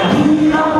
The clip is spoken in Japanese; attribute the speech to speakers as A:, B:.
A: Yeah.